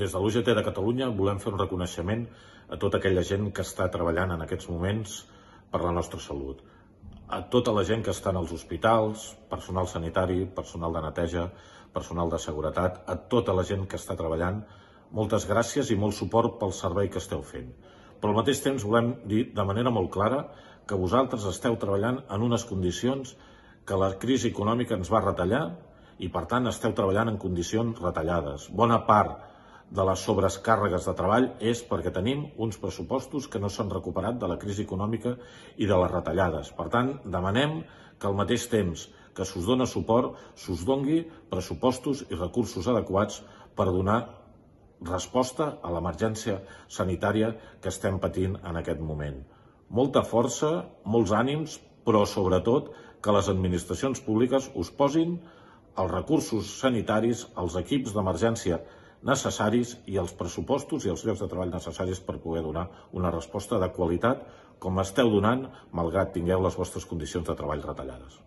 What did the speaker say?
Des de l'UGT de Catalunya volem fer un reconeixement a tota aquella gent que està treballant en aquests moments per la nostra salut. A tota la gent que està en els hospitals, personal sanitari, personal de neteja, personal de seguretat, a tota la gent que està treballant, moltes gràcies i molt suport pel servei que esteu fent. Però al mateix temps volem dir de manera molt clara que vosaltres esteu treballant en unes condicions que la crisi econòmica ens va retallar i, per tant, esteu treballant en condicions retallades. Bona part de les sobrescàrregues de treball és perquè tenim uns pressupostos que no s'han recuperat de la crisi econòmica i de les retallades. Per tant, demanem que al mateix temps que s'us dona suport, s'us dongui pressupostos i recursos adequats per donar resposta a l'emergència sanitària que estem patint en aquest moment. Molta força, molts ànims, però sobretot que les administracions públiques us posin els recursos sanitaris, els equips d'emergència necessaris i els pressupostos i els llocs de treball necessaris per poder donar una resposta de qualitat com esteu donant malgrat tingueu les vostres condicions de treball retallades.